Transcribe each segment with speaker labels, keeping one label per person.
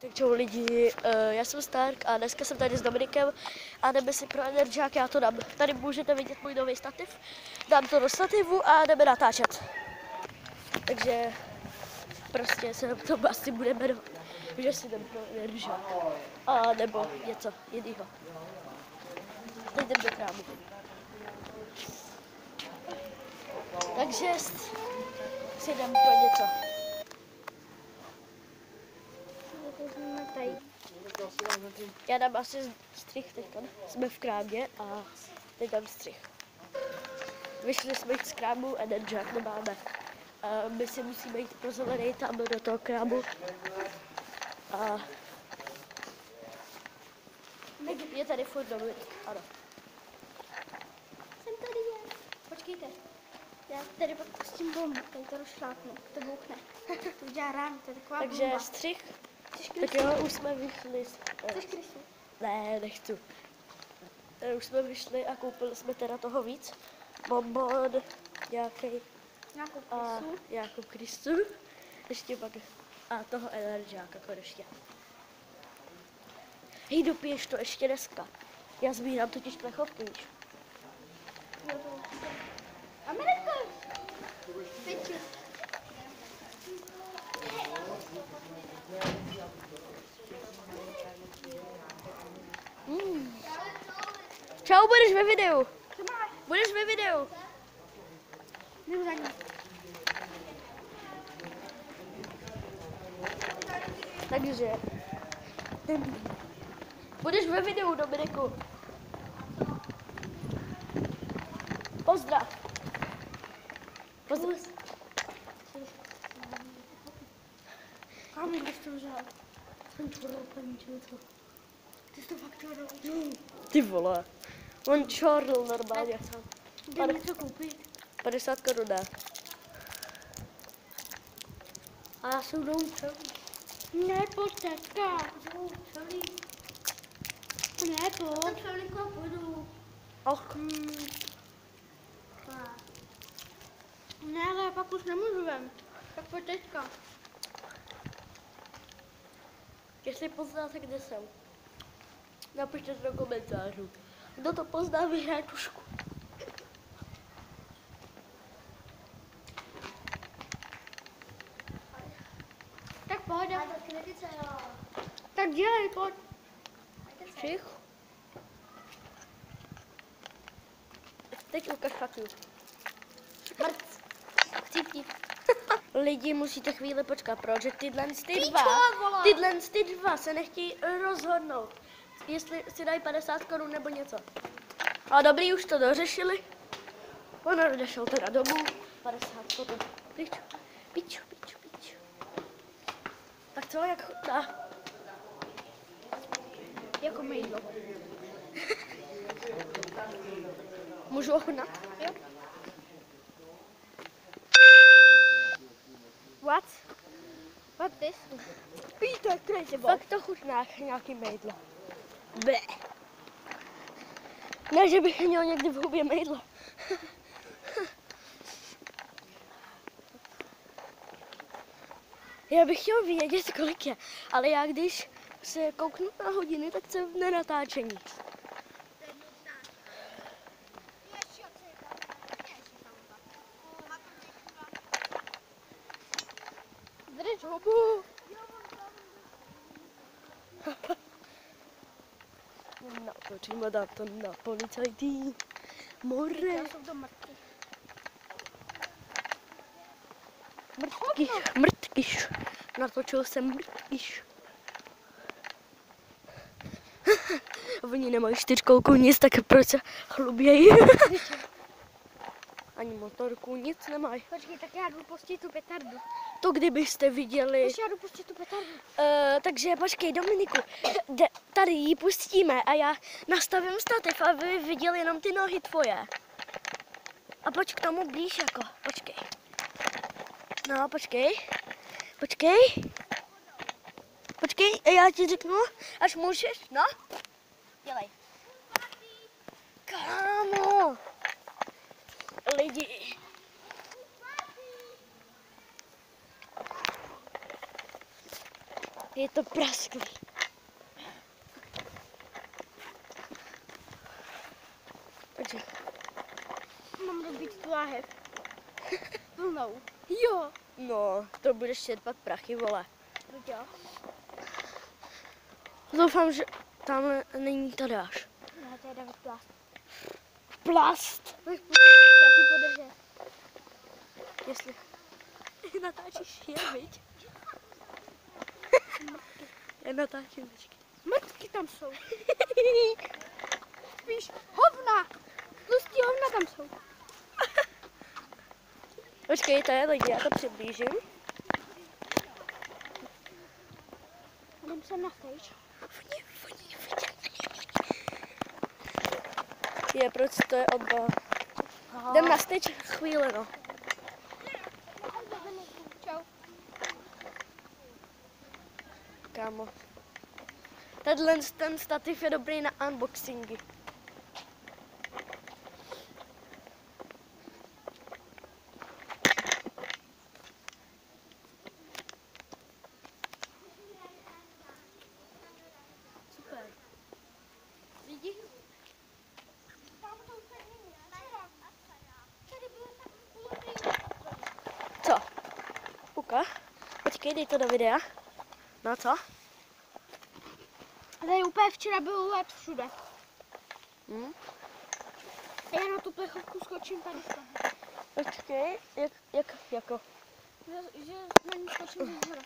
Speaker 1: Tak čau lidi, eh, já jsem Stark a dneska jsem tady s Dominikem a jdeme si pro Energiák, já to dám. Tady můžete vidět můj nový stativ, dám to do stativu a jdeme natáčet. Takže prostě se to asi bude jmenovat, že si jdem pro Energiák. A nebo něco jiného. Teď jdem do krámu. Takže si jdem pro něco. Já dám asi střih teď. Jsme v krámě a teď dám střih. Vyšli jsme jít z krámu a ten jack nemáme. A my si musíme jít pro zelený tam do toho krámu. A je tady furt Dominik, ano.
Speaker 2: Jsem tady je. Počkejte. Já tady pak pustím bombu, tady to rozšlápnu, to bouchne. To udělá ráno, to je taková
Speaker 1: Takže
Speaker 2: bomba.
Speaker 1: střih. Tak
Speaker 2: krysu?
Speaker 1: jo, už jsme vyšli.
Speaker 2: Chceš krysu?
Speaker 1: Ne, nechci. Eh, Už jsme vyšli a koupili jsme teda toho víc. Bonbon, nějaký
Speaker 2: Nějakou
Speaker 1: a
Speaker 2: krysu?
Speaker 1: nějakou Kristu. Ještě pak a toho energiáka konečně. Hej, dopiješ to ještě dneska. Já sbírám totiž plechovky, víš.
Speaker 2: Amerika! Pěti.
Speaker 1: Mm. Čau, budeš ve videu.
Speaker 2: Co máš?
Speaker 1: Budeš ve videu.
Speaker 2: Jdu za ní.
Speaker 1: Takže. Budeš ve videu, Dominiku. Pozdrav. Pozdrav.
Speaker 2: Kam to vzal? Jsem to. Ty jsi to fakt čorl.
Speaker 1: Ty vole. On čorl normálně.
Speaker 2: Jde něco koupit.
Speaker 1: 50 korun ne.
Speaker 2: A já jsou jdou celý. Ne, pojď teďka. Celý. Ne, pojď. Tak půjdu.
Speaker 1: Och,
Speaker 2: Ne, ale já pak už nemůžu vem. Tak pojď teďka.
Speaker 1: Jestli poznáte, kde jsem. Napište to do komentářů. Kdo to pozná, vyhraje tušku.
Speaker 2: Tak pojď. Tak dělej, pojď.
Speaker 1: Čich. Teď ukaž faku.
Speaker 2: Mrc. Chci vtip.
Speaker 1: Lidi musíte chvíli počkat, protože tyhle ty dva, tyhle ty dva se nechtějí rozhodnout, jestli si dají 50 korun nebo něco. A dobrý, už to dořešili. On odešel teda domů, 50 korun. Piču, piču, piču, piču. Tak co, jak chutná?
Speaker 2: Jako mejdlo.
Speaker 1: Můžu ochutnat?
Speaker 2: Jo.
Speaker 1: What
Speaker 2: this?
Speaker 1: Píte, crazy Fakt to chutná jak nějaký mejdlo. Be. Ne, že bych měl někdy v hubě mejdlo. Já bych chtěl vědět, kolik je, ale já když se kouknu na hodiny, tak jsem v nenatáčení. Natočíme dát to na policajtý. More.
Speaker 2: Já jsou to mrtky.
Speaker 1: Mrtkyš, mrtkyš. Natočil jsem mrtkyš. Oni nemají čtyřkolku nic, tak proč se chlubějí? Ani motorku, nic nemají.
Speaker 2: Počkej, tak já jdu pustit tu petardu.
Speaker 1: To kdybyste viděli.
Speaker 2: Už já jdu pustit tu petardu.
Speaker 1: Uh, takže počkej, Dominiku, de, tady ji pustíme a já nastavím stativ a vy viděli jenom ty nohy tvoje. A pojď k tomu blíž jako, počkej. No, počkej. Počkej. Počkej, a já ti řeknu, až můžeš, no. Dělej. Kámo. Lidi. Je to prasklý.
Speaker 2: Mám robit tu láhev. Plnou. Jo.
Speaker 1: No, to budeš čerpat prachy, vole.
Speaker 2: Jo.
Speaker 1: Doufám, že tam není to dáš.
Speaker 2: Ne, to je David Plast.
Speaker 1: Plast.
Speaker 2: Tak ti podržet.
Speaker 1: Jestli natáčíš je, viď? Já natáčím, počkej.
Speaker 2: Mrtky tam jsou. Spíš hovna. Tlustý hovna tam jsou.
Speaker 1: Počkejte, lidi, já to přiblížím.
Speaker 2: Jdem sem na stage.
Speaker 1: Je, proč to je oba? Jdem na stage chvíli, no. Kámo. Tenhle ten stativ je dobrý na unboxingy. Počkej, dej to do videa. No co?
Speaker 2: Tady úplně včera byl led všude.
Speaker 1: Hm?
Speaker 2: Já na tu plechovku skočím tady z toho.
Speaker 1: Počkej, jak, jak, jako?
Speaker 2: Že, že na ní skočím ze zhora.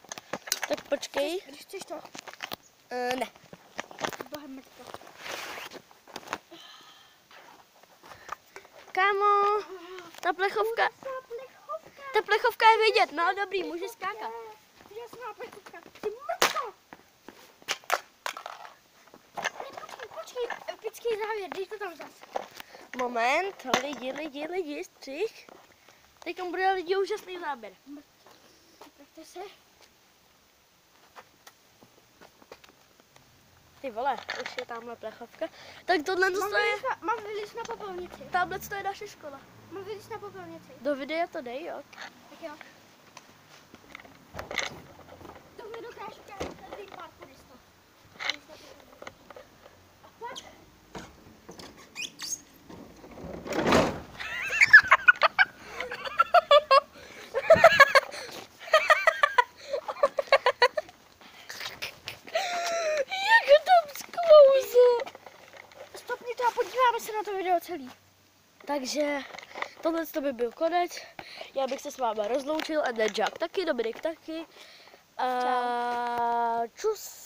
Speaker 1: Tak počkej.
Speaker 2: Když chceš to,
Speaker 1: Uh, ne.
Speaker 2: bohem mrtka.
Speaker 1: Kámo, ta plechovka,
Speaker 2: Ta plechovka.
Speaker 1: ta plechovka je vidět, no dobrý, může skákat.
Speaker 2: Jasná plechovka. Ty mrtko. Ne, Počkej, počkej, epický závěr, dej to tam zase.
Speaker 1: Moment, lidi, lidi, lidi, střih. Teď bude lidi úžasný záběr.
Speaker 2: Připravte se.
Speaker 1: Ty vole, už je tamhle plechovka. Tak tohle to
Speaker 2: na, mám vylez na popelnici.
Speaker 1: tamhle to je naše škola.
Speaker 2: Mám vylez na popelnici.
Speaker 1: Do videa to dej, jo.
Speaker 2: Tak jo. Tohle dokážu každý parkourista. A pak
Speaker 1: Jak tam sklouzl.
Speaker 2: stopni to a podíváme se na to video celý.
Speaker 1: Takže tohle to by byl konec. Já bych se s váma rozloučil a Jack taky, Dominik taky. A čus.